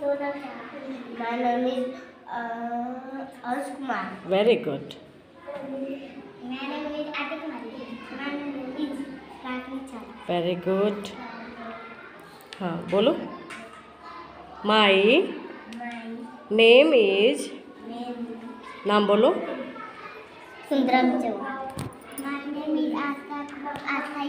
My name is uh, Ash Kumar. very good My name is Adi Kumari. My name is Ragni Chala. very good हाँ बोलो name is name नाम बोलो Sundaram Chau. My name is Asta Asta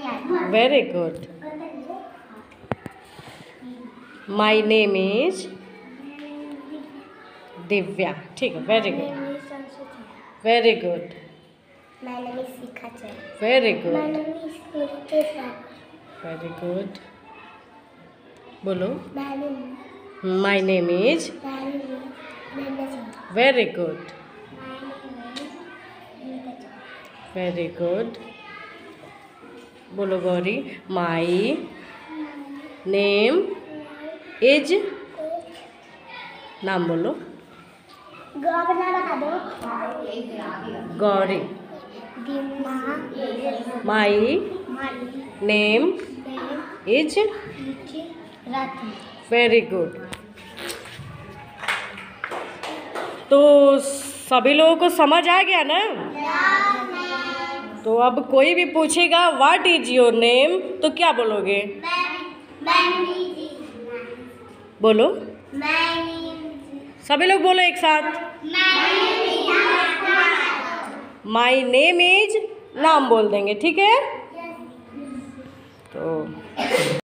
Divya. ठीक है very good very good very good very good बोलो। My name is very good very good बोलो Gauri. My name is नाम बोलो। Gauri my name is very good तो सभी लोगों को समझ आ गया ना? तो अब कोई भी पूछेगा व्हाट इज़ योर नेम तो क्या बोलोगे? बोलो। सभी लोग बोलो एक साथ। माई नेम इज़ नाम बोल देंगे ठीक है? तो